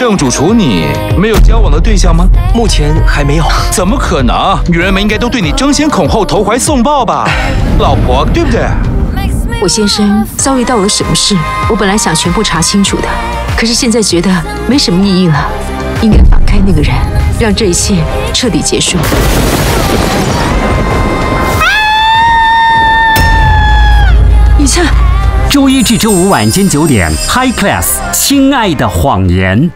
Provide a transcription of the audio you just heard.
正主厨，你没有交往的对象吗？目前还没有。怎么可能？女人们应该都对你争先恐后、投怀送抱吧？老婆，对不对？我先生遭遇到了什么事？我本来想全部查清楚的，可是现在觉得没什么意义了，应该放开那个人，让这一切彻底结束。一灿，周一至周五晚间九点，High Class，亲爱的谎言。